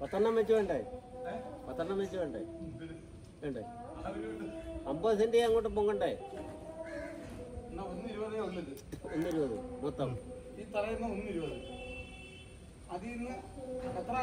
പത്തെണ്ണം വെച്ച് വേണ്ടേ? പത്തെണ്ണം വെച്ച് വേണ്ടേ? വേണ്ടേ? അമ്പത് സെന്റ് അങ്ങോട്ട് പൊങ്ങണ്ടേ? ഒന്ന് ഇരുപതേ മൊത്തം. ഈ തറയുന്ന ഒന്ന് ഇരുപത് അതിൽ നിന്ന് എത്ര